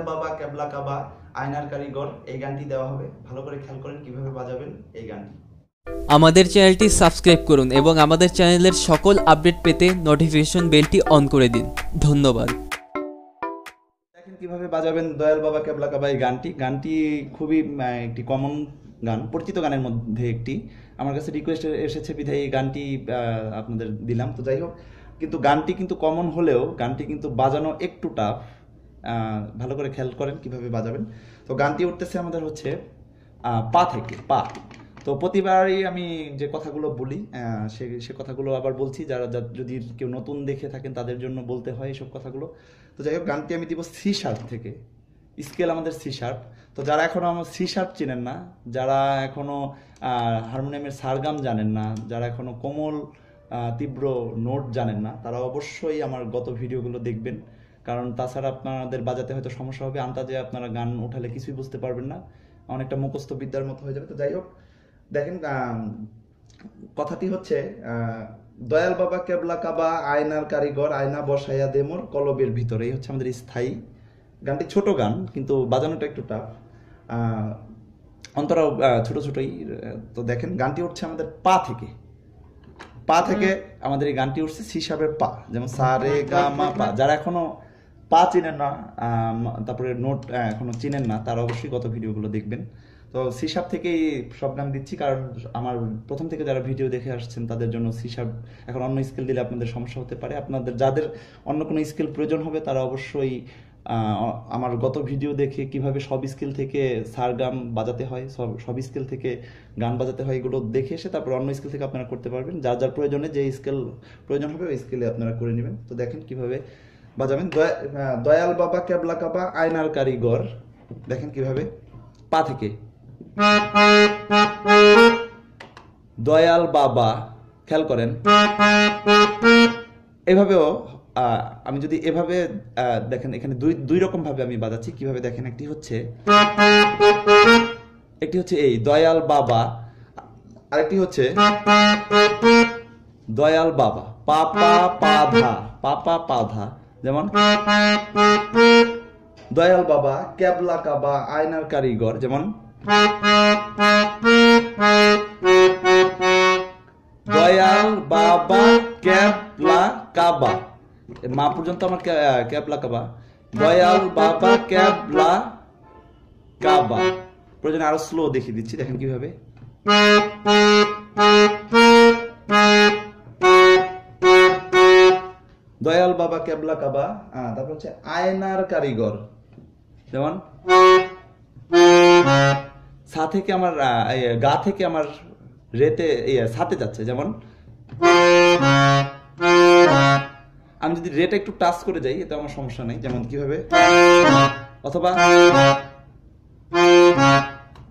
দয়াল বাবা কেবলা কাবা আয়নার কারিগর এই গানটি দেওয়া হবে। ভালো করে খেয়াল করেন কীভাবে বাজাবেন এই গানটি। আমাদের চ্যানেলটি সাবস্ক্রাইব করুন এবং আমাদের চ্যানেলের সকল আপডেট পেতে নোটিফিকেশন বেলটি অন করে দিন। ধন্যবাদ। দেখেন কীভাবে বাজাবেন দয়াল বাবা কেবলা কাবা এই গানটি। গানটি খুবই একটি কমন গান পরিচিত গানের মধ্যে একটি। আমার কাছে রিকোয়েস্ট এসেছে বিধায় এই গানটি আহ, আপনাদের দিলাম। তো যাই হোক কিন্তু গানটি কিন্তু কমন হলেও গানটি কিন্তু বাজানো একটু টাফ ভালো করে খেয়াল করেন কীভাবে বাজাবেন। তো গানটি উঠতেছে আমাদের হচ্ছে পা থেকে পা। তো প্রতিবারই আমি যে কথাগুলো বলি সে সে কথাগুলো আবার বলছি যারা যদি কেউ নতুন দেখে থাকেন তাদের জন্য বলতে হয় এইসব কথাগুলো। তো যাই হোক গানটি আমি দিব সি শার্প থেকে। স্কেল আমাদের সি শার্প। তো যারা এখনও আমার সি শার্প চিনেন না যারা এখনও আহ, হারমোনিয়ামের সারগাম জানেন না যারা এখনও কোমল তীব্র নোট জানেন না তারা অবশ্যই আমার গত ভিডিওগুলো দেখবেন। কারণ তাছাড়া আপনাদের বাজাতে হয়তো সমস্যা হবে আন্তাজে আপনারা গান উঠালে কিছুই বুঝতে পারবেন না অনেকটা মুখস্থ বিদ্যার মতো হয়ে যাবে। তো যাই হোক দেখেন কথাটি হচ্ছে দয়াল বাবা কেবলা কাবা আয়নার কারিগর আয়না বসাইয়া দেমোর কলবের ভিতরে। এই হচ্ছে আমাদের স্থায়ী গানটি ছোট গান কিন্তু বাজানোটা একটু টাফ অন্তরাও আহ, ছোট ছোটই তো দেখেন গানটি উঠছে আমাদের পা থেকে। পা থেকে আমাদের এই গানটি উঠছে সিসাবের পা যেমন সা রে গা মা পা যারা এখনও পা চিনেন না তারপরে নোট আহ, এখনও চিনেন না তারা অবশ্যই গত ভিডিওগুলো দেখবেন। তো সিসাব থেকেই সব নাম দিচ্ছি কারণ আমার প্রথম থেকে যারা ভিডিও দেখে আসছেন তাদের জন্য সিসাব এখন অন্য স্কেল দিলে আপনাদের সমস্যা হতে পারে। আপনাদের যাদের অন্য কোনো স্কেল প্রয়োজন হবে তারা অবশ্যই আমার গত ভিডিও দেখে কীভাবে সব স্কেল থেকে সারগাম বাজাতে হয় সব সব স্কেল থেকে গান বাজাতে হয় এগুলো দেখে এসে তারপর অন্য স্কেল থেকে আপনারা করতে পারবেন। যার যার প্রয়োজনে যে স্কেল প্রয়োজন হবে ওই স্কেলে আপনারা করে নেবেন। তো দেখেন কীভাবে বাজাবেন। দয়াল বাবা, কেবলা কাবা, আয়নার কারিগর। দেখেন কীভাবে। পা থেকে। দয়াল বাবা, খেয়াল করেন। এভাবেও আমি যদি এভাবে দেখেন, এখানে দুই দুই রকম ভাবে আমি বাজাচ্ছি। কীভাবে দেখেন, একটি হচ্ছে একটি হচ্ছে এই, দয়াল বাবা, আরেকটি হচ্ছে, দয়াল বাবা। পাপা পাধা পাপা পাধা যেমন, দয়াল বাবা ক্যাবলা কাবা, আয়নার কারিগর, যেমন, দয়াল বাবা কাবা। মা পর্যন্ত আমার ক্যা- ক্যাবলা কাবা। দয়াল বাবা ক্যাবলা কাবা। আরও স্লো দেখিয়ে দিচ্ছি, দেখেন কীভাবে। দয়াল বাবা কেবলা কাবা তারপর হচ্ছে আয়নার কারিগর। যেমন, সা থেকে আমার গা থেকে আমার রেতে সাথে যাচ্ছে। যেমন, আমি যদি রেটা একটু টাচ করে যাই, এতে আমার সমস্যা নেই। যেমন, কীভাবে? অথবা,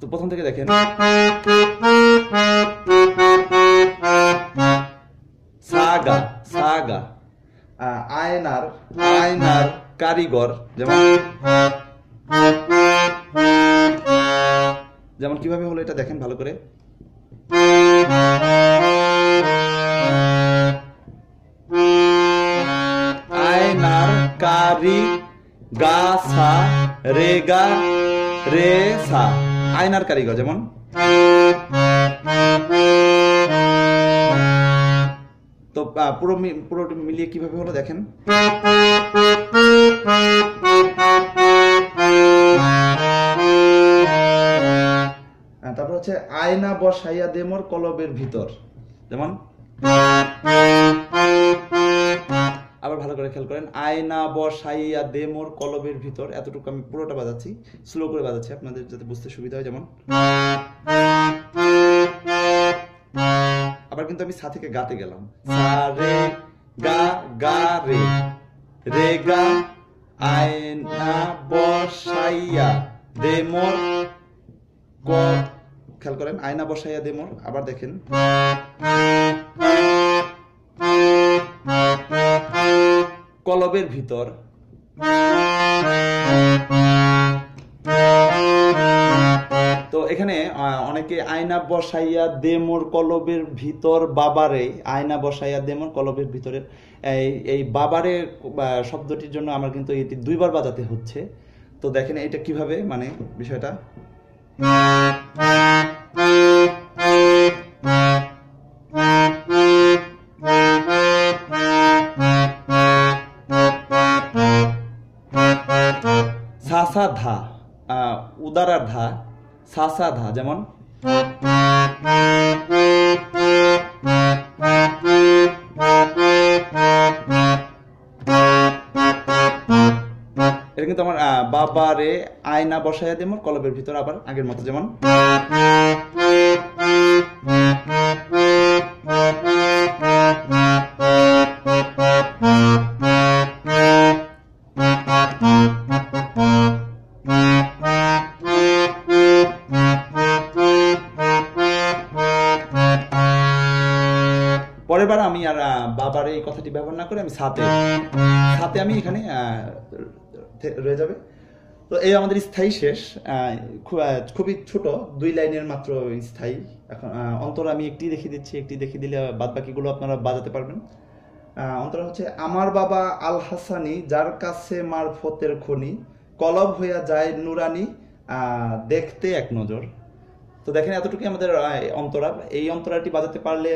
তো প্রথম থেকে দেখেন সাগা সাগা আয়নার আয়নার কারিগর, যেমন যেমন কীভাবে হলো এটা দেখেন ভালো করে। আয়নার কারি গা সা রে গা রে সা। আয়নার কারিগর, যেমন তো পুরো পুরো মিলিয়ে কীভাবে হলো দেখেন। তারপর হচ্ছে আয়না বসাইয়া দেমর কলবের ভিতর। যেমন, আবার ভালো করে খেয়াল করেন, আয়না বসাইয়া দে মোর কলবের ভিতর, এতটুকু আমি পুরোটা বাজাচ্ছি, স্লো করে বাজাচ্ছি, আপনাদের যাতে বুঝতে সুবিধা হয়, যেমন। আবার কিন্তু আমি সা থেকে গাতে গেলাম। সা, রে, গা গা, রে। রে, গা, আয়না বসাইয়া দে মোর ক খেয়াল করেন, আয়না বসাইয়া দে মোর, আবার দেখেন। কলবের ভিতর। এখানে অনেকে আয়না বসাইয়া দে মোর কলবের ভিতর বাবারে, আয়না বসাইয়া দে মোর কলবের ভিতরের এই বাবারে শব্দটির জন্য আমার কিন্তু এটি দুইবার বাজাতে হচ্ছে। তো দেখেন এটা কীভাবে মানে বিষয়টা। সাসা ধা উদারার ধা সাসা ধা যেমন এটা আহ, বাবারে আয়না বসায় দিয়ে কলবের ভিতর আবার আগের মতো যেমন বাবার এই কথাটি ব্যবহার না করে আমি সাথে সাথে আমি এখানে রয়ে যাবে। তো এই আমাদের স্থায়ী শেষ খুবই ছোট, দুই লাইনের মাত্র স্থায়ী। এখন অন্তর আমি একটি দেখিয়ে দিচ্ছি, একটি দেখিয়ে দিলে বাদ বাকিগুলো আপনারা বাজাতে পারবেন। অন্তর হচ্ছে, আমার বাবা আল হাসানি যার কাছে মারফতের খনি, কলব হইয়া যায় নুরানি দেখতে এক নজর। তো দেখেন এতটুকু আমাদের অন্তরা এই অন্তরাটি বাজাতে পারলে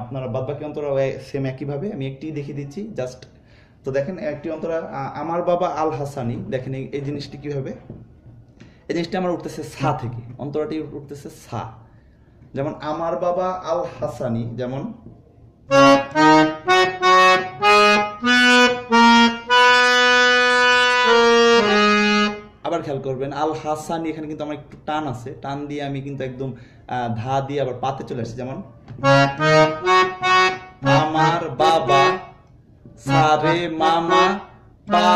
আপনারা বাদ বাকি অন্তরা সেম একইভাবে। আমি একটি দেখিয়ে দিচ্ছি জাস্ট তো দেখেন একটি অন্তরা আমার বাবা আল হাসানি দেখেন এই জিনিসটি কীভাবে? এই জিনিসটি আমার উঠতেছে সা থেকে। অন্তরাটি উঠতেছে সা। যেমন আমার বাবা আল হাসানি যেমন খেয়াল করবেন। আল হাসানি এখানে কিন্তু আমার একটু টান আছে। টান দিয়ে আমি কিন্তু একদম ধা দিয়ে আবার পাতে চলে আসছি যেমন, আমার বাবা সারে মামা পা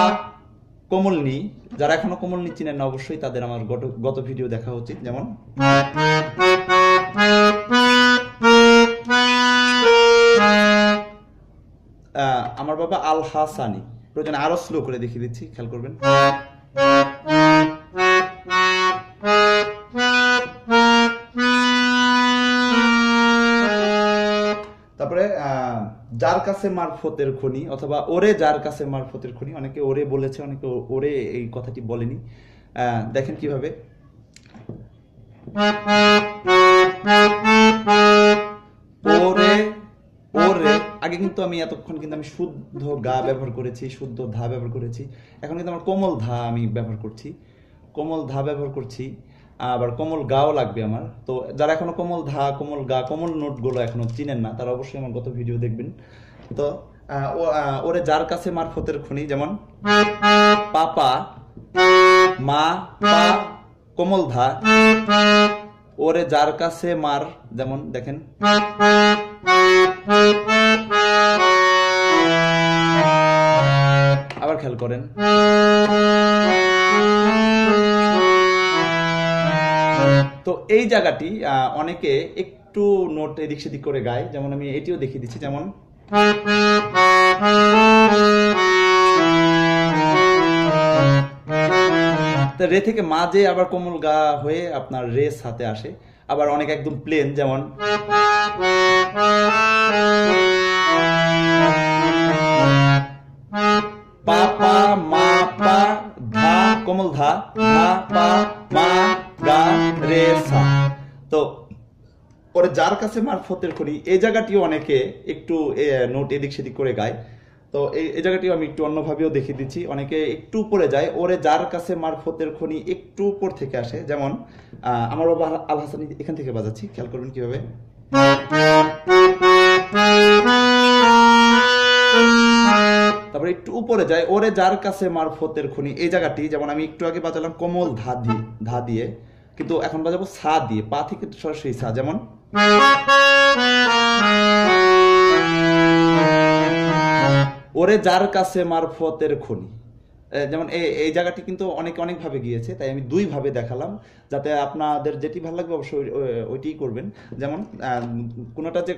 কোমলনি। যারা এখনও কোমলনি চিনেন না, অবশ্যই তাদের আমার গত ভিডিও দেখা উচিত। যেমন আমার বাবা আল হাসানি। প্রয়োজনে আরও স্লো করে দেখিয়ে দিচ্ছি, খেয়াল করবেন। যার কাছে মারফতের খনি অথবা ওরে যার কাছে মারফতের খনি, অনেকে ওরে বলেছে, অনেকে ওরে এই কথাটি বলেনি। দেখেন কীভাবে। ওরে ওরে। আগে কিন্তু আমি এতক্ষণ কিন্তু আমি শুদ্ধ গা ব্যবহার করেছি, শুদ্ধ ধা ব্যবহার করেছি। এখন কিন্তু আমার কোমল ধা আমি ব্যবহার করছি। কোমল ধা ব্যবহার করছি। আবার কোমল গাও লাগবে আমার। তো যারা এখনও কোমল ধা, কোমল গা, কোমল নোটগুলো এখনও চিনেন না, তারা অবশ্যই আমার গত ভিডিও দেখবেন। তো ওরে যার কাছে মারফতের খনি, যেমন পাপা, মা, পা, কোমল ধা, ওরে যার কাছে মার, যেমন দেখেন। আবার খেয়াল করেন। তো এই জায়গাটি অনেকে একটু নোট এদিক সেদিক করে গায়। যেমন আমি এটিও দেখিয়ে দিচ্ছি, যেমন রে থেকে মাঝে আবার কোমল গা হয়ে আপনার রেস হাতে আসে, আবার অনেক একদম প্লেন যেমন পা পা মা পা ধা, কোমল ধা ধা পা পরে যার কাছে মারফতের করি এই জায়গাটিও অনেকে একটু নোট এদিক সেদিক করে গায়। তো এই এই জায়গাটিও আমি একটু অন্যভাবেও দেখিয়ে দিচ্ছি। অনেকে একটু উপরে যায়, ওরে যার কাছে মারফতের খনি একটু উপর থেকে আসে। যেমন আমার বাবা আল হাসানি এখান থেকে বাজাচ্ছি। খেয়াল করবেন কীভাবে। তারপরে একটু উপরে যায়, ওরে যার কাছে মারফতের খনি, এই জায়গাটি, যেমন আমি একটু আগে বাজালাম, কোমল ধা দিয়ে ধা দিয়ে, কিন্তু এখন বাজাবো সা দিয়ে, পা থেকে সরাসরি সা, যেমন ওরে যার কাছে মারফতের খনি। যেমন এই জায়গাটি কিন্তু অনেক অনেক ভাবে গিয়েছে, তাই আমি দুই ভাবে দেখালাম, যাতে আপনাদের যেটি ভালো লাগবে অবশ্যই ওই- ওই- ওইটিই করবেন। যেমন কোনোটা যে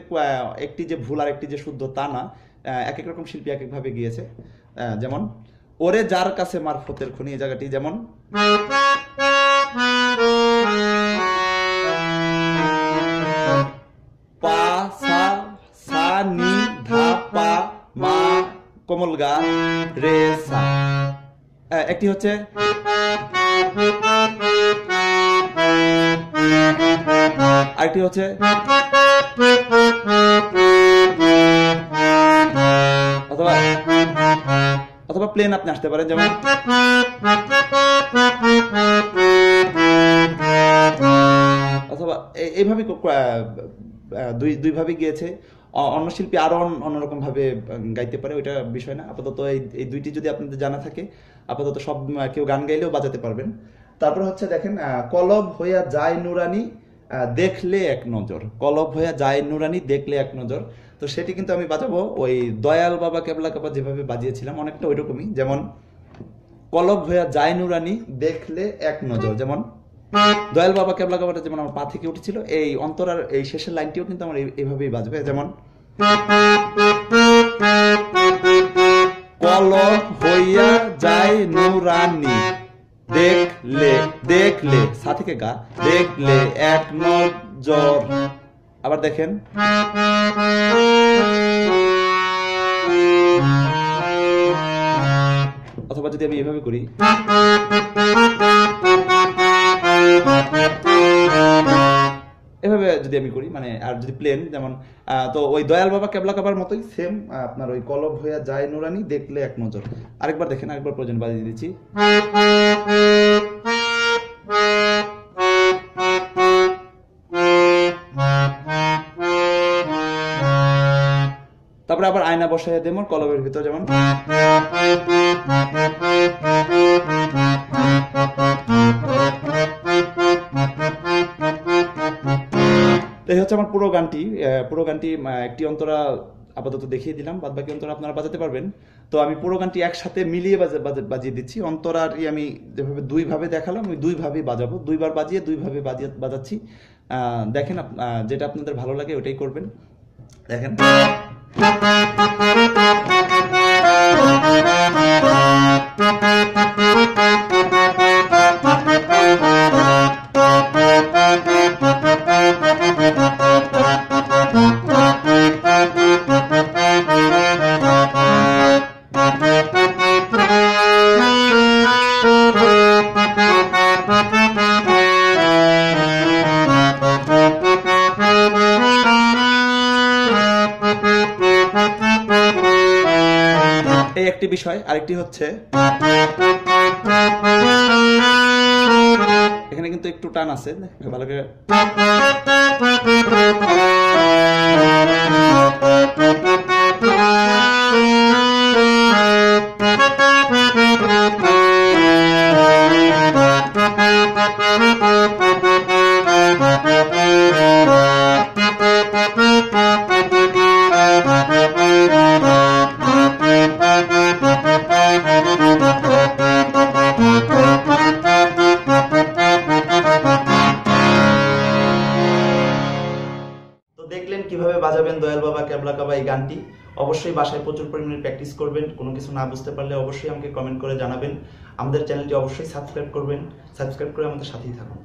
একটি যে ভুল আর একটি যে শুদ্ধ তা না এক এক রকম শিল্পী এক এক ভাবে গিয়েছে যেমন, ওরে যার কাছে মারফতের খনি, এই জায়গাটি যেমন গা, রে, সা। একটি হচ্ছে আরেকটি হচ্ছে অথবা অথবা প্লেন আপনি আসতে পারেন, যেমন অথবা এইভাবে দুই দুইভাবে গিয়েছে। অন্য শিল্পী আরও অন- অন্যরকম ভাবে গাইতে পারে, ওইটা বিষয় না। আপাতত এই দুইটি যদি আপনাদের জানা থাকে, আপাতত সব কেউ গান গাইলেও বাজাতে পারবেন। তারপর হচ্ছে দেখেন কলব হইয়া যায় নুরানি দেখলে এক নজর। কলব হইয়া যায় নুরানি, দেখলে এক নজর। তো সেটি কিন্তু আমি বাজাবো ওই দয়াল বাবা কেবলা কাবা যেভাবে বাজিয়েছিলাম, অনেকটা ওইরকমই। যেমন, কলব হইয়া যায় নুরানি, দেখলে এক নজর। যেমন দয়াল বাবা কেবলা কাবাটা যেমন আমার পা থেকে উঠেছিল, এই অন্তরার, এই শেষের লাইনটিও কিন্তু আমার এই- এইভাবেই বাজবে। যেমন কলব হইয়া যায় নুরানি। দেখলে দেখলে, সা থেকে গা, দেখলে এক নজর। আবার দেখেন, অথবা যদি আমি এভাবে করি এভাবে যদি আমি করি মানে আর যদি প্লেন যেমন তো ওই দয়াল বাবা কেবলা কাবার মতোই সেম আপনার ওই কলব হইয়া যায় নুরানি, দেখলে এক নজর। আরেকবার দেখেন, আরেকবার প্রয়োজন বাজিয়ে দিচ্ছি। তারপরে আবার আয়না বসাইয়া দেমর কলবের ভিতর যেমন। হচ্ছে আমার পুরো গানটি পুরো গানটি একটি অন্তরা আপাতত দেখিয়ে দিলাম বাদ বাকি অন্তরা আপনারা বাজাতে পারবেন। তো আমি পুরো গানটি একসাথে মিলিয়ে বাজা- বাজা- বাজিয়ে দিচ্ছি। অন্তরারই আমি যেভাবে দুইভাবে দেখালাম, আমি দুইভাবেই বাজাবো। দুইবার বাজিয়ে দুইভাবে বাজিয়ে, বাজাচ্ছি। দেখেন যেটা আপনাদের ভালো লাগে ওটাই করবেন। দেখেন। বিষয় আরেকটি হচ্ছে এখানে কিন্তু একটু টান আছে ভালো করে ক্যাবলা কাবা এই গানটি অবশ্যই বাসায় প্রচুর পরিমাণে প্র্যাকটিস করবেন। কোনো কিছু না বুঝতে পারলে অবশ্যই আমাকে কমেন্ট করে জানাবেন। আমাদের চ্যানেলটি অবশ্যই সাবস্ক্রাইব করবেন। সাবস্ক্রাইব করে আমাদের সাথেই থাকুন।